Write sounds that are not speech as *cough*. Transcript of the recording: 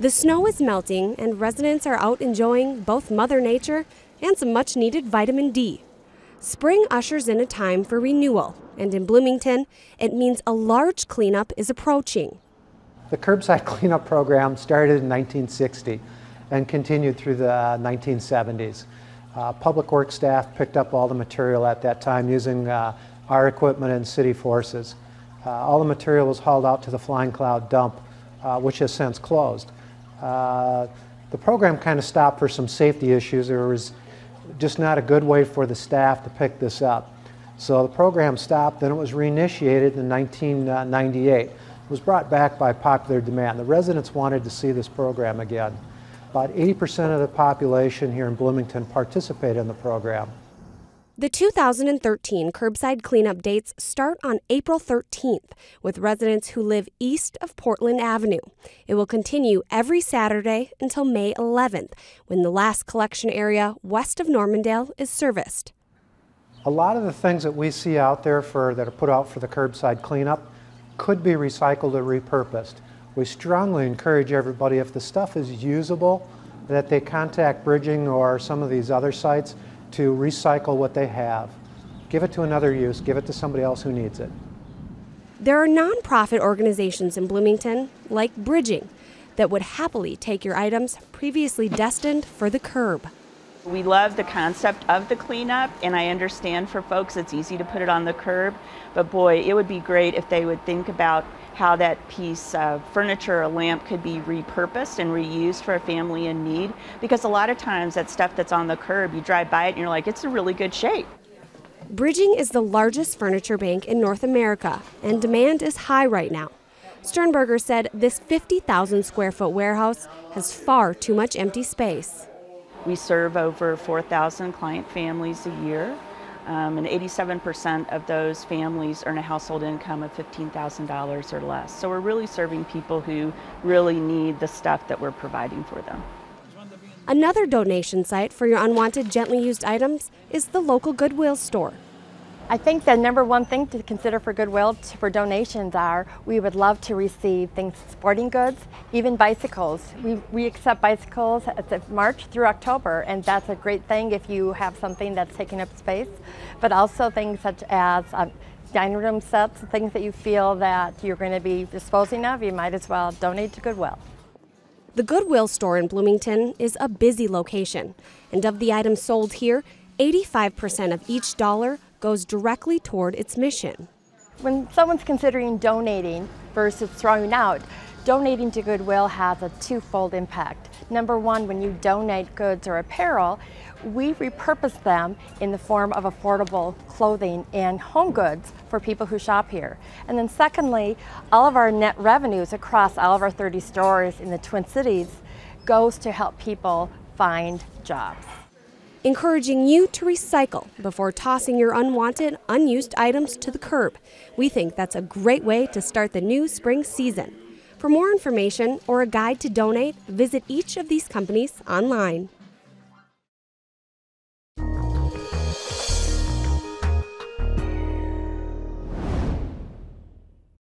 The snow is melting, and residents are out enjoying both Mother Nature and some much needed vitamin D. Spring ushers in a time for renewal, and in Bloomington, it means a large cleanup is approaching. The curbside *laughs* cleanup program started in 1960 and continued through the 1970s. Uh, public works staff picked up all the material at that time using uh, our equipment and city forces. Uh, all the material was hauled out to the Flying Cloud dump, uh, which has since closed. Uh, the program kind of stopped for some safety issues. There was just not a good way for the staff to pick this up. So the program stopped, then it was reinitiated in 1998. It was brought back by popular demand. The residents wanted to see this program again. About 80% of the population here in Bloomington participated in the program. The 2013 curbside cleanup dates start on April 13th with residents who live east of Portland Avenue. It will continue every Saturday until May 11th when the last collection area west of Normandale is serviced. A lot of the things that we see out there for, that are put out for the curbside cleanup could be recycled or repurposed. We strongly encourage everybody, if the stuff is usable, that they contact Bridging or some of these other sites to recycle what they have. Give it to another use, give it to somebody else who needs it. There are nonprofit organizations in Bloomington, like Bridging, that would happily take your items previously destined for the curb. We love the concept of the cleanup, and I understand for folks it's easy to put it on the curb, but boy, it would be great if they would think about how that piece of furniture or lamp could be repurposed and reused for a family in need. Because a lot of times that stuff that's on the curb, you drive by it and you're like, it's in really good shape. Bridging is the largest furniture bank in North America, and demand is high right now. Sternberger said this 50,000 square foot warehouse has far too much empty space. We serve over 4,000 client families a year. Um, and 87% of those families earn a household income of $15,000 or less. So we're really serving people who really need the stuff that we're providing for them. Another donation site for your unwanted gently used items is the local Goodwill store. I think the number one thing to consider for Goodwill for donations are we would love to receive things, sporting goods, even bicycles. We, we accept bicycles at March through October, and that's a great thing if you have something that's taking up space, but also things such as um, dining room sets, things that you feel that you're going to be disposing of, you might as well donate to Goodwill. The Goodwill store in Bloomington is a busy location, and of the items sold here, 85% of each dollar goes directly toward its mission. When someone's considering donating versus throwing out, donating to Goodwill has a twofold impact. Number one, when you donate goods or apparel, we repurpose them in the form of affordable clothing and home goods for people who shop here. And then secondly, all of our net revenues across all of our 30 stores in the Twin Cities goes to help people find jobs encouraging you to recycle before tossing your unwanted, unused items to the curb. We think that's a great way to start the new spring season. For more information or a guide to donate, visit each of these companies online.